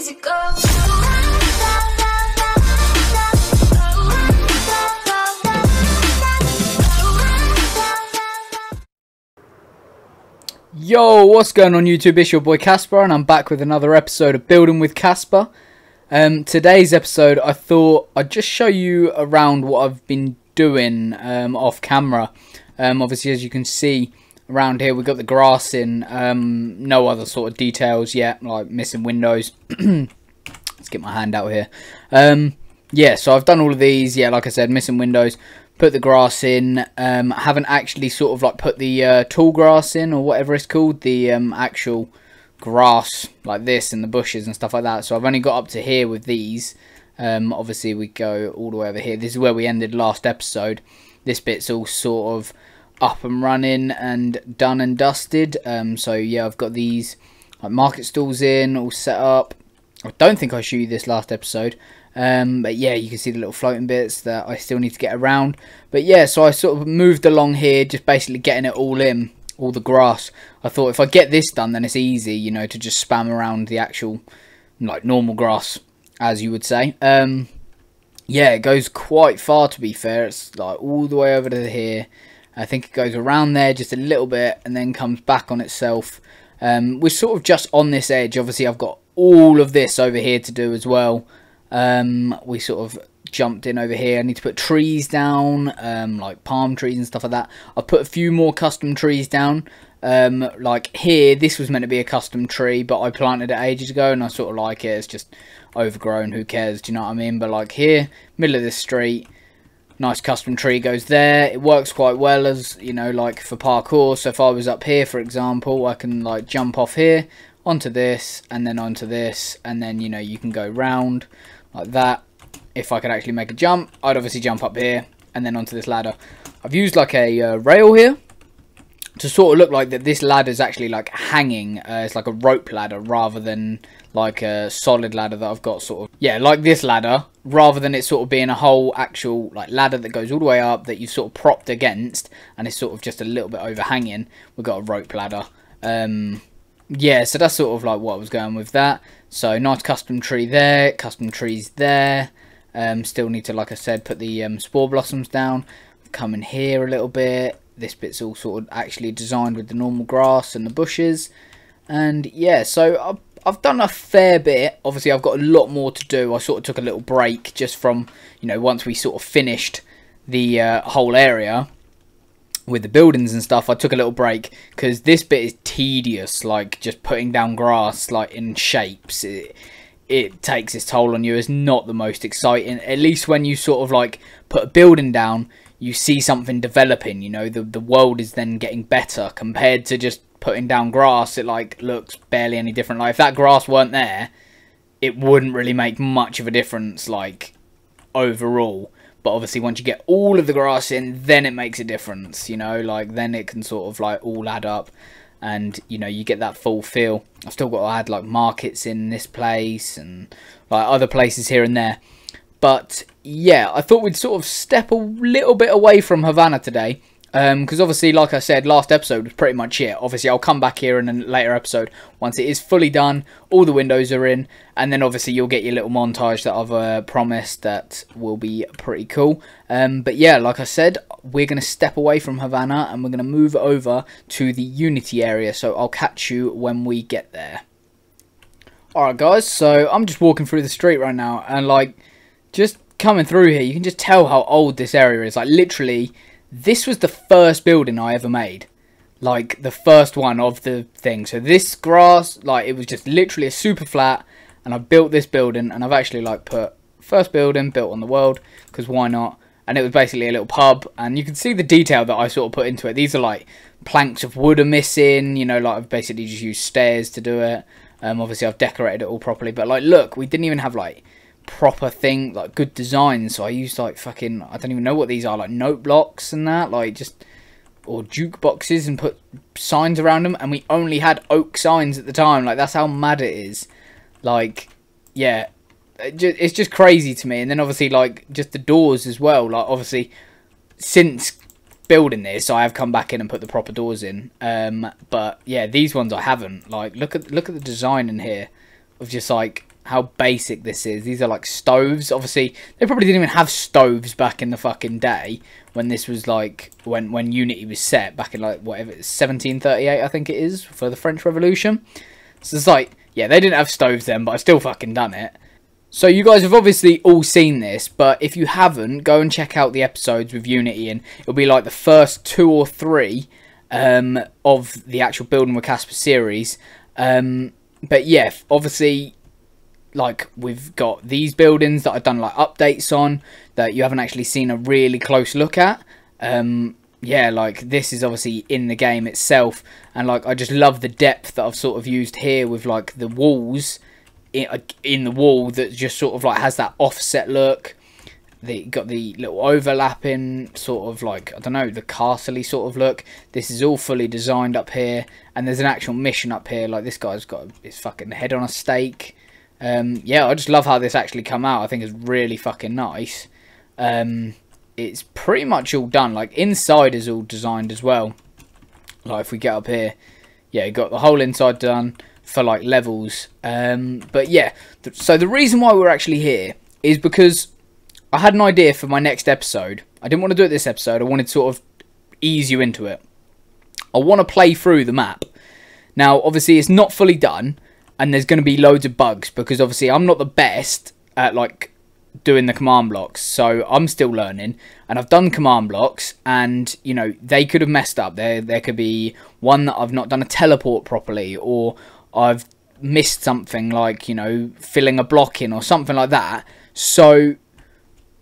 easy go. Yo, what's going on YouTube? It's your boy Caspa, and I'm back with another episode of Building with Caspa. Um, today's episode, I thought I'd just show you around what I've been doing um, off camera. Um, obviously, as you can see around here, we've got the grass in. Um, no other sort of details yet, like missing windows. Let's get my hand out here. Um, yeah, so I've done all of these. Yeah, like I said, missing windows put the grass in. Um, haven't actually sort of like put the uh, tall grass in or whatever it's called, the um, actual grass like this and the bushes and stuff like that. So I've only got up to here with these. Um, obviously we go all the way over here. This is where we ended last episode. This bit's all sort of up and running and done and dusted. Um, so yeah, I've got these like market stalls in, all set up. I don't think I showed you this last episode. Um, but yeah, you can see the little floating bits that I still need to get around. But yeah, so I sort of moved along here, just basically getting it all in, all the grass. I thought if I get this done, then it's easy, you know, to just spam around the actual, like, normal grass, as you would say. Um, yeah, it goes quite far, to be fair. It's, like, all the way over to here. I think it goes around there just a little bit, and then comes back on itself. Um, we're sort of just on this edge. Obviously, I've got all of this over here to do as well. Um, we sort of jumped in over here. I need to put trees down, um, like palm trees and stuff like that. I've put a few more custom trees down. Um, like here, this was meant to be a custom tree, but I planted it ages ago, and I sort of like it. It's just overgrown. Who cares? Do you know what I mean? But like here, middle of the street, nice custom tree goes there. It works quite well as you know, like for parkour. So if I was up here, for example, I can like jump off here onto this, and then onto this, and then you know you can go round like that. If I could actually make a jump, I'd obviously jump up here and then onto this ladder. I've used like a uh, rail here to sort of look like that this ladder is actually like hanging. Uh, it's like a rope ladder rather than like a solid ladder that I've got sort of yeah like this ladder rather than it sort of being a whole actual like ladder that goes all the way up that you've sort of propped against and it's sort of just a little bit overhanging we've got a rope ladder um yeah so that's sort of like what I was going with that so nice custom tree there, custom trees there. Um, still need to, like I said, put the um, spore blossoms down. Come in here a little bit. This bit's all sort of actually designed with the normal grass and the bushes. And yeah, so I've, I've done a fair bit. Obviously, I've got a lot more to do. I sort of took a little break just from, you know, once we sort of finished the uh, whole area with the buildings and stuff, I took a little break because this bit is tedious. Like just putting down grass, like in shapes, it, it takes its toll on you. It's not the most exciting. At least when you sort of like put a building down, you see something developing. You know, the the world is then getting better compared to just putting down grass. It like looks barely any different. Like if that grass weren't there, it wouldn't really make much of a difference. Like overall but obviously once you get all of the grass in then it makes a difference you know like then it can sort of like all add up and you know you get that full feel i've still got to add like markets in this place and like other places here and there but yeah i thought we'd sort of step a little bit away from havana today because um, obviously, like I said, last episode was pretty much it. Obviously, I'll come back here in a later episode once it is fully done, all the windows are in, and then obviously you'll get your little montage that I've uh, promised that will be pretty cool. Um, but yeah, like I said, we're going to step away from Havana and we're going to move over to the Unity area. So I'll catch you when we get there. Alright guys, so I'm just walking through the street right now, and like, just coming through here, you can just tell how old this area is. Like, literally this was the first building I ever made. Like, the first one of the thing. So this grass, like, it was just literally a super flat. And I built this building. And I've actually, like, put first building built on the world. Because why not? And it was basically a little pub. And you can see the detail that I sort of put into it. These are, like, planks of wood are missing. You know, like, I've basically just used stairs to do it. Um, obviously, I've decorated it all properly. But, like, look, we didn't even have, like proper thing, like good design. So I used like fucking, I don't even know what these are, like note blocks and that, like just, or jukeboxes and put signs around them. And we only had oak signs at the time. Like that's how mad it is. Like, yeah, it's just crazy to me. And then obviously like just the doors as well. Like obviously since building this, I have come back in and put the proper doors in. Um, but yeah, these ones I haven't. Like look at look at the design in here of just like how basic this is. These are like stoves. Obviously, they probably didn't even have stoves back in the fucking day when this was like when when Unity was set back in like whatever 1738 I think it is for the French Revolution. So it's like yeah, they didn't have stoves then, but I still fucking done it. So you guys have obviously all seen this, but if you haven't, go and check out the episodes with Unity, and it'll be like the first two or three um, of the actual Building with Caspa series. Um, but yeah, obviously like we've got these buildings that I've done like updates on that you haven't actually seen a really close look at. Um, yeah, like this is obviously in the game itself, and like I just love the depth that I've sort of used here with like the walls in, in the wall that just sort of like has that offset look. They got the little overlapping sort of like I don't know the castle sort of look. This is all fully designed up here, and there's an actual mission up here. Like this guy's got his fucking head on a stake. Um, yeah, I just love how this actually come out. I think it's really fucking nice. Um, it's pretty much all done. Like inside is all designed as well. Like if we get up here, yeah, you got the whole inside done for like levels. Um, but yeah, th so the reason why we're actually here is because I had an idea for my next episode. I didn't want to do it this episode. I wanted to sort of ease you into it. I want to play through the map. Now, obviously, it's not fully done and there's going to be loads of bugs because obviously I'm not the best at like doing the command blocks so I'm still learning. And I've done command blocks and you know they could have messed up. There there could be one that I've not done a teleport properly or I've missed something like you know filling a block in or something like that. So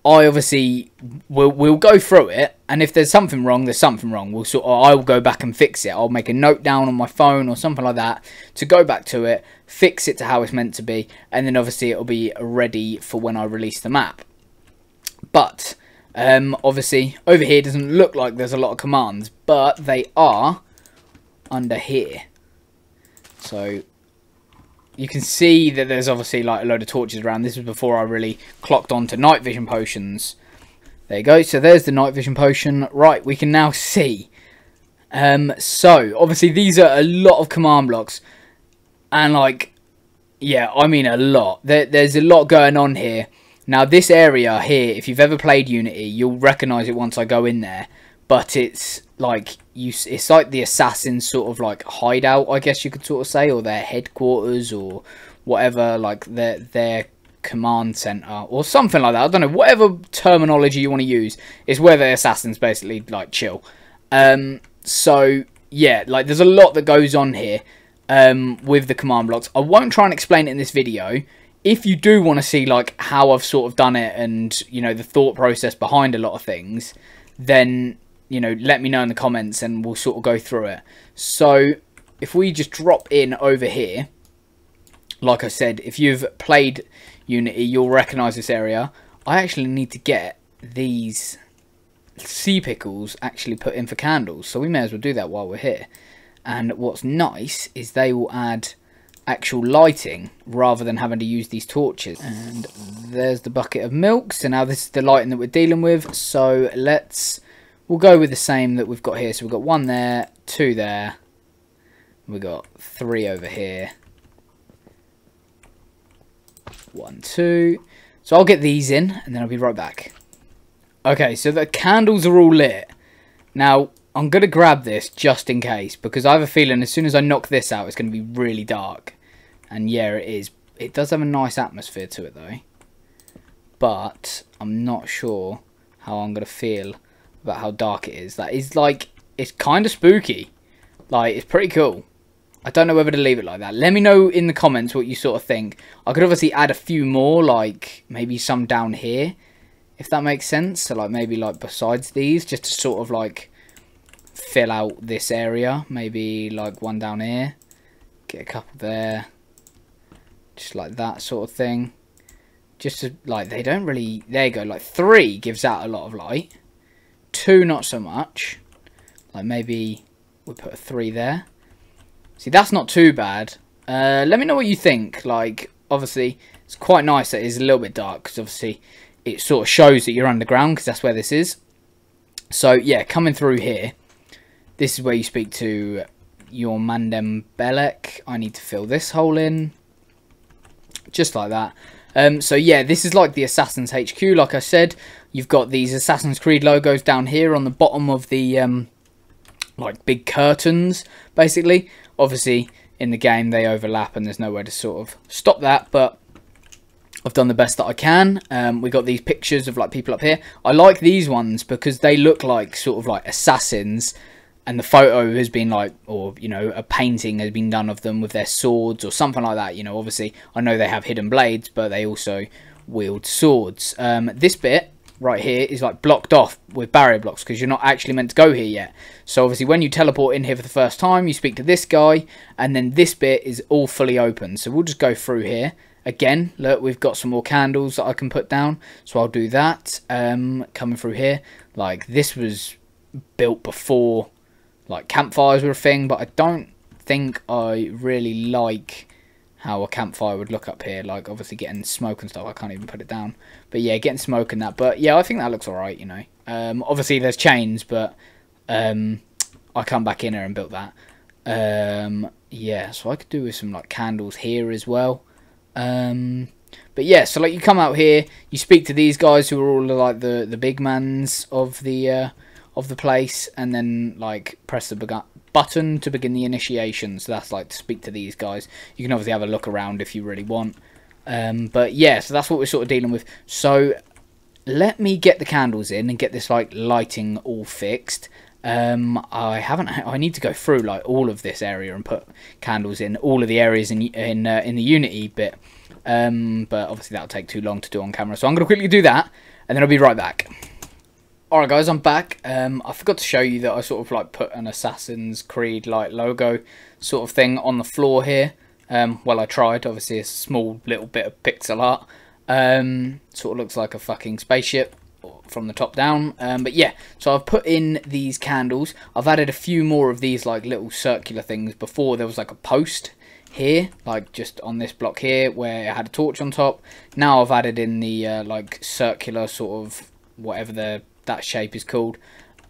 I obviously will will go through it, and if there's something wrong, there's something wrong. We'll sort I will go back and fix it. I'll make a note down on my phone or something like that to go back to it, fix it to how it's meant to be, and then obviously it'll be ready for when I release the map. But um, obviously over here doesn't look like there's a lot of commands, but they are under here. So you can see that there's obviously like a load of torches around. This was before I really clocked on to night vision potions. There you go. So there's the night vision potion. Right, we can now see. Um, so, obviously these are a lot of command blocks. And like, yeah, I mean a lot. There, there's a lot going on here. Now this area here, if you've ever played Unity, you'll recognise it once I go in there. But it's like you it's like the assassins sort of like hideout i guess you could sort of say or their headquarters or whatever like their their command center or something like that. I don't know whatever terminology you want to use is where the assassins basically like chill. Um so yeah like there's a lot that goes on here um with the command blocks. I won't try and explain it in this video. If you do want to see like how i've sort of done it and you know the thought process behind a lot of things then you know, let me know in the comments and we'll sort of go through it. So, if we just drop in over here, like I said, if you've played Unity, you'll recognise this area. I actually need to get these sea pickles actually put in for candles, so we may as well do that while we're here. And what's nice is they will add actual lighting rather than having to use these torches. And there's the bucket of milk. So now this is the lighting that we're dealing with. So let's We'll go with the same that we've got here. So we've got one there, two there. We've got three over here. One, two. So I'll get these in, and then I'll be right back. Okay, so the candles are all lit. Now, I'm going to grab this just in case, because I have a feeling as soon as I knock this out, it's going to be really dark. And yeah, it is. It does have a nice atmosphere to it, though. But I'm not sure how I'm going to feel about how dark it is. That is like it's kind of spooky. Like it's pretty cool. I don't know whether to leave it like that. Let me know in the comments what you sort of think. I could obviously add a few more, like maybe some down here, if that makes sense. So like maybe like besides these, just to sort of like fill out this area. Maybe like one down here. Get a couple there. Just like that sort of thing. Just to, like, they don't really... There you go. Like, three gives out a lot of light. Two, not so much. Like maybe we put a three there. See, that's not too bad. Uh, let me know what you think. Like, obviously, it's quite nice that it's a little bit dark. Because obviously, it sort of shows that you're underground. Because that's where this is. So, yeah, coming through here. This is where you speak to your Mandem Bellec. I need to fill this hole in. just like that. Um, so yeah, this is like the Assassin's HQ. Like I said, you've got these Assassin's Creed logos down here on the bottom of the um, like big curtains, basically. Obviously, in the game they overlap and there's nowhere to sort of stop that, but I've done the best that I can. Um, we got these pictures of like people up here. I like these ones because they look like sort of like assassins and the photo has been like or you know a painting has been done of them with their swords or something like that you know obviously i know they have hidden blades but they also wield swords um, this bit right here is like blocked off with barrier blocks because you're not actually meant to go here yet. So obviously when you teleport in here for the first time you speak to this guy and then this bit is all fully open. So we'll just go through here. Again look we've got some more candles that i can put down so i'll do that um, coming through here. Like this was built before like campfires were a thing, but I don't think I really like how a campfire would look up here. Like obviously getting smoke and stuff, I can't even put it down. But yeah, getting smoke and that. But yeah, I think that looks alright, you know. Um, obviously there's chains, but um, I come back in here and built that. Um, yeah, so I could do with some like candles here as well. Um, but yeah, so like you come out here, you speak to these guys who are all like the the big mans of the uh, of the place and then like press the button to begin the initiation. So that's like to speak to these guys. You can obviously have a look around if you really want. Um, but yeah, so that's what we're sort of dealing with. So let me get the candles in and get this like lighting all fixed. Um, I haven't. I need to go through like all of this area and put candles in all of the areas in in uh, in the Unity bit. Um, but obviously that'll take too long to do on camera. So I'm going to quickly do that, and then I'll be right back. Alright guys, I'm back. Um, I forgot to show you that I sort of like put an Assassin's Creed like logo sort of thing on the floor here. Um, well, I tried. Obviously, a small little bit of pixel art. Um, sort of looks like a fucking spaceship from the top down. Um, but yeah, so I've put in these candles. I've added a few more of these like little circular things. Before there was like a post here, like just on this block here, where it had a torch on top. Now I've added in the uh, like circular sort of whatever the that shape is called.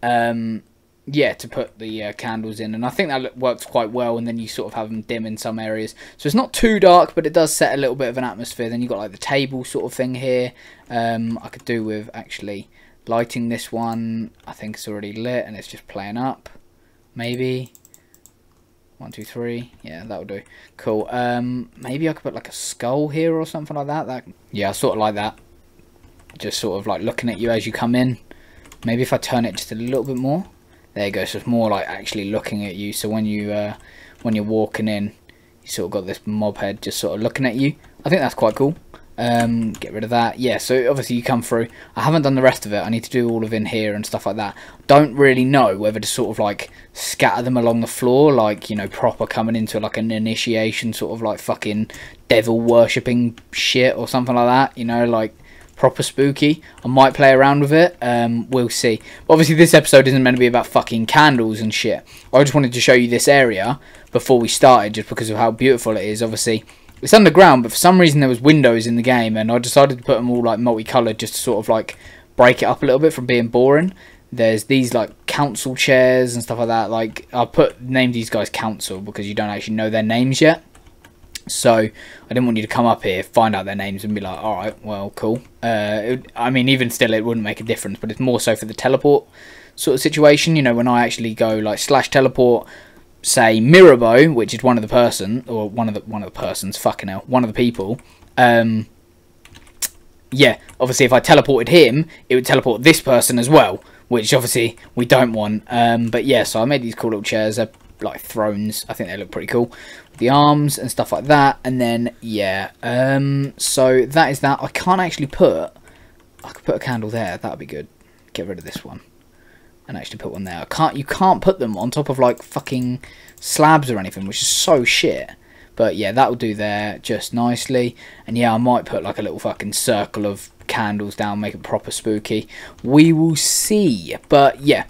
Um, yeah, to put the uh, candles in, and I think that works quite well. And then you sort of have them dim in some areas, so it's not too dark, but it does set a little bit of an atmosphere. Then you've got like the table sort of thing here. Um, I could do with actually lighting this one. I think it's already lit and it's just playing up. Maybe one, two, three. Yeah, that'll do. Cool. Um, maybe I could put like a skull here or something like that. That yeah, sort of like that. Just sort of like looking at you as you come in. Maybe if I turn it just a little bit more. There you go. So it's more like actually looking at you. So when you uh, when you're walking in, you sort of got this mob head just sort of looking at you. I think that's quite cool. Um, get rid of that. Yeah, so obviously you come through. I haven't done the rest of it. I need to do all of in here and stuff like that. Don't really know whether to sort of like scatter them along the floor, like, you know, proper coming into like an initiation sort of like fucking devil worshipping shit or something like that. You know, like proper spooky. I might play around with it. Um, we'll see. But obviously, this episode isn't meant to be about fucking candles and shit. I just wanted to show you this area before we started, just because of how beautiful it is. Obviously, it's underground, but for some reason there was windows in the game, and I decided to put them all like multicolored, just to sort of like break it up a little bit from being boring. There's these like council chairs and stuff like that. Like I put name these guys council because you don't actually know their names yet. So I didn't want you to come up here, find out their names, and be like, all right, well, cool. Uh, it, I mean, even still, it wouldn't make a difference, but it's more so for the teleport sort of situation. You know, when I actually go like slash teleport, say Mirabeau, which is one of the person or one of the one of the persons, fucking hell, one of the people. Um, yeah, obviously, if I teleported him, it would teleport this person as well, which obviously we don't want. Um, but yeah, so I made these cool little chairs. They're like thrones. I think they look pretty cool the arms and stuff like that. And then, yeah, um, so that is that. I can't actually put, I could put a candle there. That would be good. Get rid of this one. And actually put one there. I can't, you can't put them on top of like fucking slabs or anything, which is so shit. But yeah, that'll do there just nicely. And yeah, I might put like a little fucking circle of candles down, make it proper spooky. We will see. But yeah,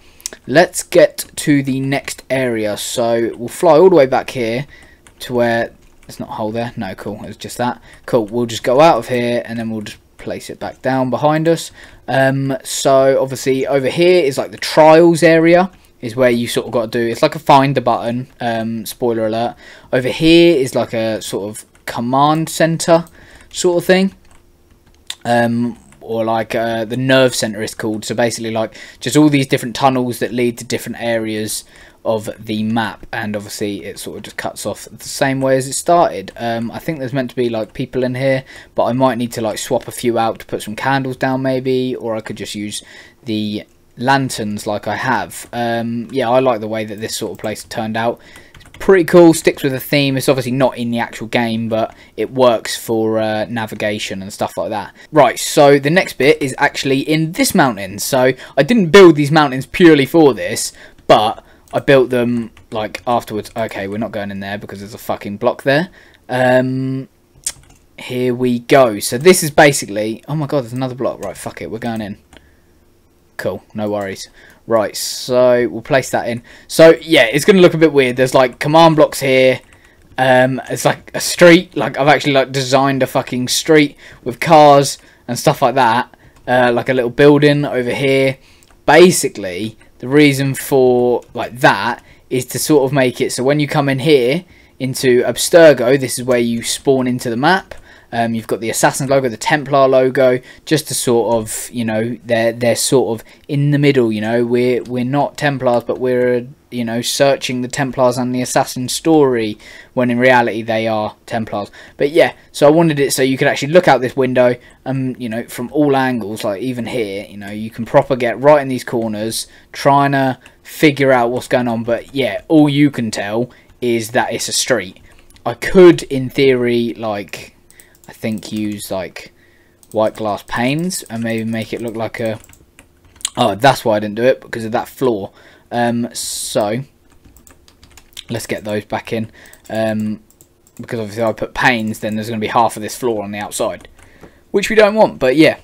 let's get to the next area. So we'll fly all the way back here to where it's not a hole there. No, cool. It's just that. Cool. We'll just go out of here and then we'll just place it back down behind us. Um, so obviously over here is like the trials area is where you sort of got to do. It's like a find the button. Um, spoiler alert. Over here is like a sort of command center sort of thing. Um, or like uh, the nerve center is called. So basically, like just all these different tunnels that lead to different areas of the map, and obviously it sort of just cuts off the same way as it started. Um, I think there's meant to be like people in here, but I might need to like swap a few out to put some candles down maybe, or I could just use the lanterns like I have. Um, yeah, I like the way that this sort of place turned out pretty cool, sticks with the theme. It's obviously not in the actual game, but it works for uh, navigation and stuff like that. Right, so the next bit is actually in this mountain. So I didn't build these mountains purely for this, but I built them like afterwards. Okay, we're not going in there because there's a fucking block there. Um, here we go. So this is basically... Oh my god, there's another block. Right, fuck it, we're going in. Cool, no worries. Right, so we'll place that in. So, yeah, it's going to look a bit weird. There's, like, command blocks here. Um, it's like a street. Like, I've actually, like, designed a fucking street with cars and stuff like that. Uh, like a little building over here. Basically, the reason for, like, that is to sort of make it so when you come in here into Abstergo, this is where you spawn into the map. Um, you've got the Assassin's logo, the Templar logo, just to sort of, you know, they're they're sort of in the middle. You know, we're we're not Templars, but we're you know searching the Templars and the Assassin story, when in reality they are Templars. But yeah, so I wanted it so you could actually look out this window, and you know, from all angles, like even here, you know, you can proper get right in these corners, trying to figure out what's going on. But yeah, all you can tell is that it's a street. I could, in theory, like I think use like white glass panes and maybe make it look like a oh that's why I didn't do it because of that floor um, so let's get those back in. Um, because obviously I put panes then there's going to be half of this floor on the outside which we don't want but yeah.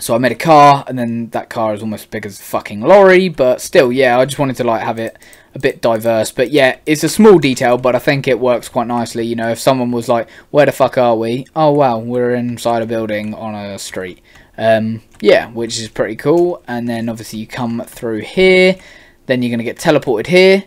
So I made a car and then that car is almost as big as a fucking lorry but still yeah I just wanted to like have it a bit diverse. But yeah, it's a small detail, but I think it works quite nicely. You know, if someone was like, where the fuck are we? Oh, wow, we're inside a building on a street. Um, yeah, which is pretty cool. And then obviously you come through here. Then you're going to get teleported here.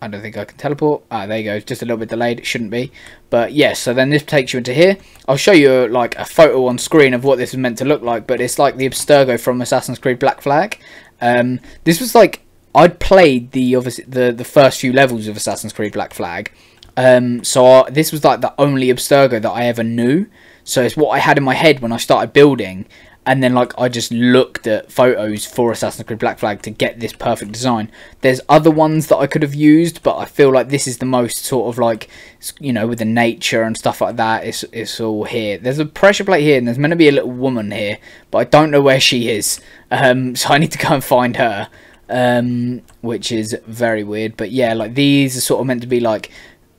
I don't think I can teleport. Ah, there you go. just a little bit delayed. It shouldn't be. But yes, yeah, so then this takes you into here. I'll show you like a photo on screen of what this is meant to look like. But it's like the Abstergo from Assassin's Creed Black Flag. Um, this was like I'd played the obviously the the first few levels of Assassin's Creed Black Flag, um, so I, this was like the only Abstergo that I ever knew. So it's what I had in my head when I started building, and then like I just looked at photos for Assassin's Creed Black Flag to get this perfect design. There's other ones that I could have used, but I feel like this is the most sort of like you know with the nature and stuff like that. It's it's all here. There's a pressure plate here, and there's meant to be a little woman here, but I don't know where she is. Um, so I need to go and find her um, which is very weird. But yeah, like these are sort of meant to be like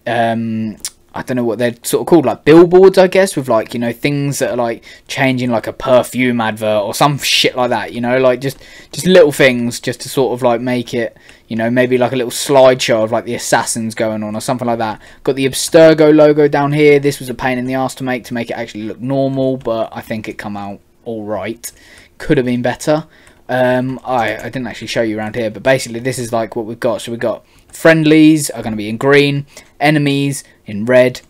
um, I don't know what they're sort of called, like billboards, I guess, with like you know things that are like changing like a perfume advert or some shit like that. You know, like just just little things just to sort of like make it. You know, maybe like a little slideshow of like the assassins going on or something like that. Got the Abstergo logo down here. This was a pain in the ass to make to make it actually look normal, but I think it come out all right. Could have been better. Um, I, I didn't actually show you around here, but basically this is like what we've got. So we've got friendlies are going to be in green, enemies in red,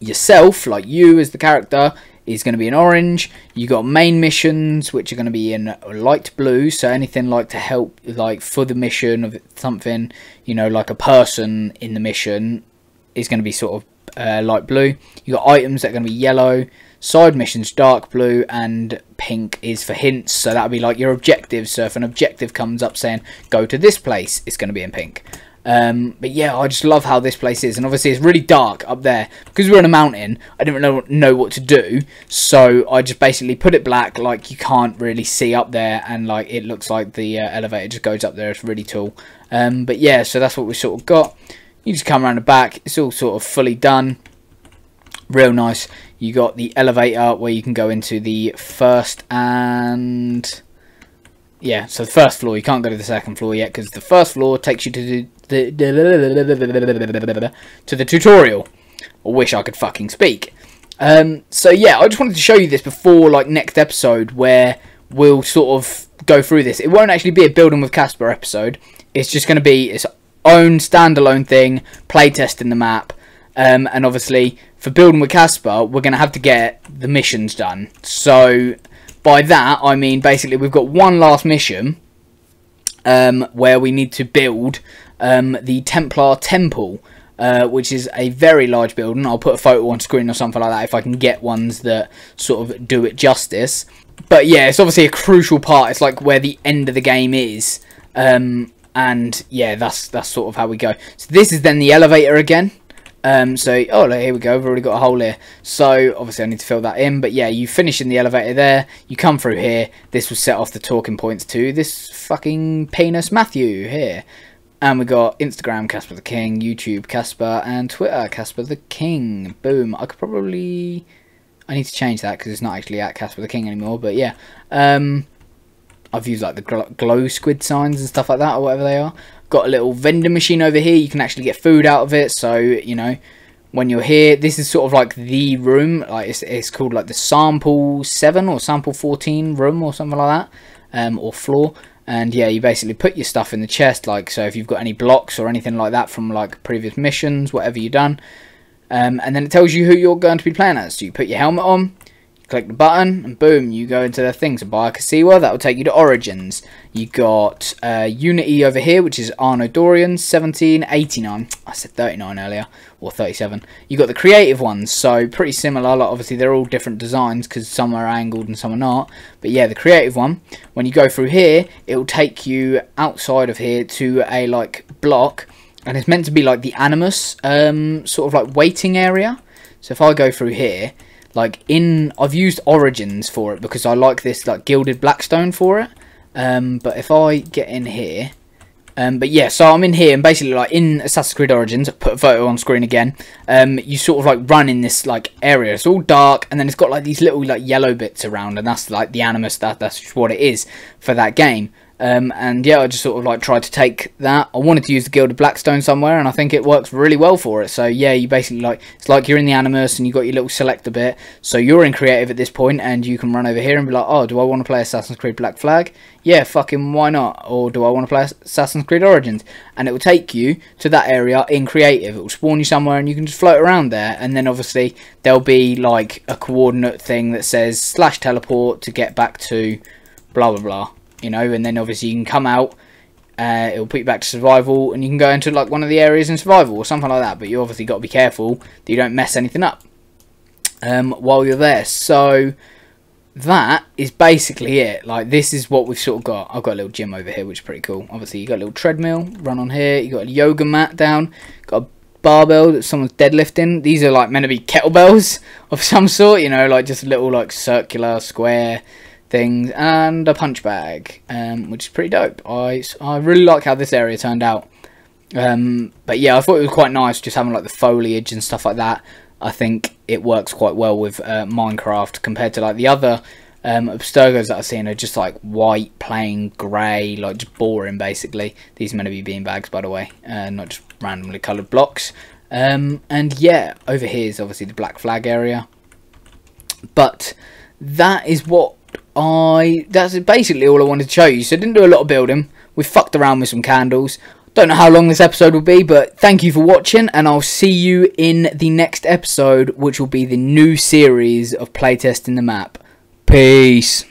yourself, like you as the character, is going to be in orange. You got main missions, which are going to be in light blue. So anything like to help, like for the mission of something, you know, like a person in the mission, is going to be sort of uh, light blue. You got items that are going to be yellow. Side missions dark blue and pink is for hints. So that would be like your objectives. So if an objective comes up saying go to this place, it's going to be in pink. Um, but yeah, I just love how this place is, and obviously it's really dark up there because we're on a mountain. I didn't know know what to do, so I just basically put it black, like you can't really see up there, and like it looks like the uh, elevator just goes up there. It's really tall. Um, but yeah, so that's what we sort of got. You just come around the back. It's all sort of fully done real nice. You got the elevator where you can go into the first and yeah, so the first floor. You can't go to the second floor yet because the first floor takes you to the, to the tutorial. I wish I could fucking speak. Um, so yeah, I just wanted to show you this before like next episode where we'll sort of go through this. It won't actually be a building with Caspa episode. It's just going to be its own standalone thing, playtesting the map, um, and obviously for building with Caspa, we're going to have to get the missions done. So by that, I mean basically we've got one last mission um, where we need to build um, the Templar Temple. Uh, which is a very large building. I'll put a photo on screen or something like that if I can get ones that sort of do it justice. But yeah, it's obviously a crucial part. It's like where the end of the game is. Um, and yeah, that's that's sort of how we go. So this is then the elevator again. Um, so, oh, look, here we go. We've already got a hole here. So, obviously, I need to fill that in. But, yeah, you finish in the elevator there. You come through here. This will set off the talking points to this fucking penis Matthew here. And we got Instagram, Caspa the King, YouTube, Caspa, and Twitter, Caspa the King. Boom. I could probably... I need to change that because it's not actually at Caspa the King anymore. But, yeah. Um, I've used, like, the glow squid signs and stuff like that, or whatever they are. Got a little vending machine over here. You can actually get food out of it. So, you know, when you're here, this is sort of like the room. Like it's, it's called like the sample 7 or sample 14 room or something like that. Um, or floor. And yeah, you basically put your stuff in the chest. Like, so if you've got any blocks or anything like that from like previous missions, whatever you've done. Um, and then it tells you who you're going to be playing as. So you put your helmet on, click the button and boom you go into the thing so Bayek of Siwa that will take you to Origins. You got uh, Unity over here which is Arno Dorian 1789 I said 39 earlier or 37 you got the creative ones so pretty similar. Like obviously they're all different designs because some are angled and some are not. But yeah the creative one when you go through here it will take you outside of here to a like block and it's meant to be like the Animus um, sort of like waiting area. So if I go through here like in I've used Origins for it because I like this like gilded blackstone for it. Um, but if I get in here, um, but yeah, so I'm in here and basically like in Assassin's Creed Origins, I put a photo on screen again. Um, you sort of like run in this like area. It's all dark and then it's got like these little like yellow bits around, and that's like the animus. That that's what it is for that game. Um, and yeah, I just sort of like tried to take that. I wanted to use the Gilded Blackstone somewhere, and I think it works really well for it. So yeah, you basically like it's like you're in the Animus, and you got your little selector bit. So you're in creative at this point, and you can run over here and be like, oh, do I want to play Assassin's Creed Black Flag? Yeah, fucking why not? Or do I want to play Assassin's Creed Origins? And it will take you to that area in creative. It will spawn you somewhere, and you can just float around there. And then obviously there'll be like a coordinate thing that says slash teleport to get back to blah blah blah you know, and then obviously you can come out, uh, it'll put you back to survival, and you can go into like one of the areas in survival or something like that. But you obviously got to be careful that you don't mess anything up um, while you're there. So that is basically it. Like this is what we've sort of got. I've got a little gym over here, which is pretty cool. Obviously, you got a little treadmill, run on here. You got a yoga mat down. Got a barbell that someone's deadlifting. These are like meant to be kettlebells of some sort. You know, like just a little like circular square things and a punch bag, um, which is pretty dope. I, I really like how this area turned out. Um, but yeah, I thought it was quite nice just having like the foliage and stuff like that. I think it works quite well with uh, Minecraft compared to like the other um, Abstergos that I've seen are just like white, plain, grey, like just boring basically. These are meant to be beanbags by the way, uh, not just randomly coloured blocks. Um, and yeah, over here is obviously the black flag area. But that is what I that's basically all I wanted to show you. So I didn't do a lot of building. We fucked around with some candles. Don't know how long this episode will be, but thank you for watching, and I'll see you in the next episode, which will be the new series of playtesting the map. Peace.